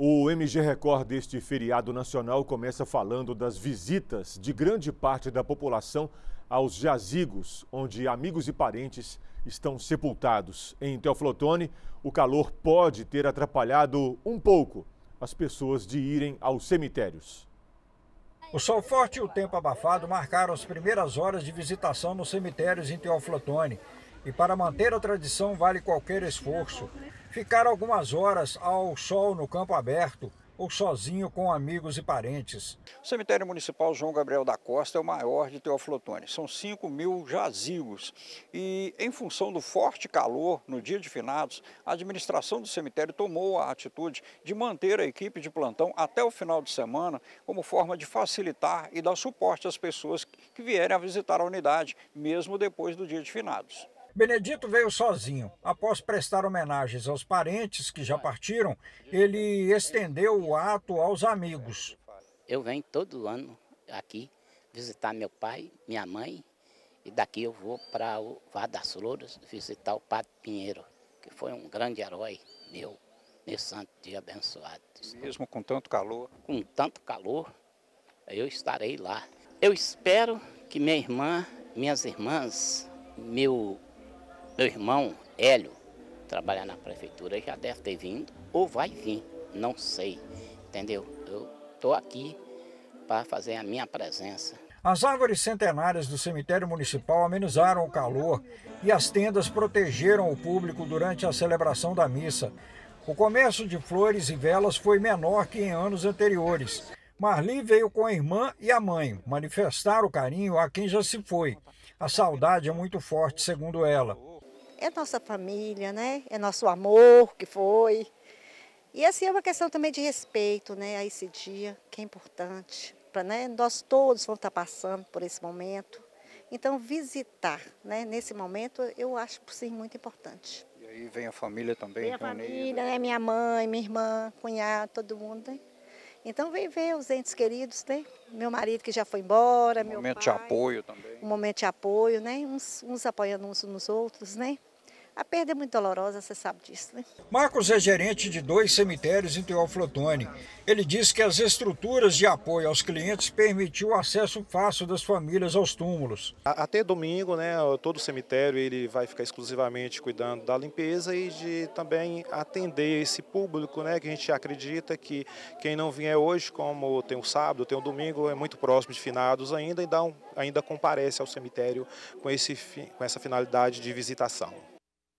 O MG Record deste feriado nacional começa falando das visitas de grande parte da população aos jazigos, onde amigos e parentes estão sepultados. Em Teoflotone, o calor pode ter atrapalhado um pouco as pessoas de irem aos cemitérios. O sol forte e o tempo abafado marcaram as primeiras horas de visitação nos cemitérios em Teoflotone. E para manter a tradição vale qualquer esforço. Ficar algumas horas ao sol no campo aberto ou sozinho com amigos e parentes. O cemitério municipal João Gabriel da Costa é o maior de Teoflotone. São 5 mil jazigos. E em função do forte calor no dia de finados, a administração do cemitério tomou a atitude de manter a equipe de plantão até o final de semana como forma de facilitar e dar suporte às pessoas que vierem a visitar a unidade, mesmo depois do dia de finados. Benedito veio sozinho. Após prestar homenagens aos parentes que já partiram, ele estendeu o ato aos amigos. Eu venho todo ano aqui visitar meu pai, minha mãe, e daqui eu vou para o Vale das Flores visitar o Padre Pinheiro, que foi um grande herói meu nesse santo dia abençoado. Mesmo com tanto calor? Com tanto calor, eu estarei lá. Eu espero que minha irmã, minhas irmãs, meu meu irmão, Hélio, trabalha na prefeitura, já deve ter vindo, ou vai vir, não sei, entendeu? Eu estou aqui para fazer a minha presença. As árvores centenárias do cemitério municipal amenizaram o calor e as tendas protegeram o público durante a celebração da missa. O comércio de flores e velas foi menor que em anos anteriores. Marli veio com a irmã e a mãe manifestar o carinho a quem já se foi. A saudade é muito forte, segundo ela é nossa família, né? É nosso amor que foi. E assim é uma questão também de respeito, né, a esse dia, que é importante. Pra, né, nós todos vamos estar passando por esse momento. Então, visitar, né, nesse momento, eu acho, sim, muito importante. E aí vem a família também? Vem a família, né, minha mãe, minha irmã, cunhado, todo mundo, né? Então, vem ver os entes queridos, né? Meu marido que já foi embora, um meu momento pai. de apoio também. Um momento de apoio, né? Uns, uns apoiando uns nos outros, né? A perda é muito dolorosa, você sabe disso, né? Marcos é gerente de dois cemitérios em Teoflotone. Ele diz que as estruturas de apoio aos clientes permitiu o acesso fácil das famílias aos túmulos. Até domingo, né, todo o cemitério ele vai ficar exclusivamente cuidando da limpeza e de também atender esse público, né, que a gente acredita que quem não vier hoje, como tem o sábado, tem o domingo, é muito próximo de finados ainda, e um, ainda comparece ao cemitério com, esse, com essa finalidade de visitação.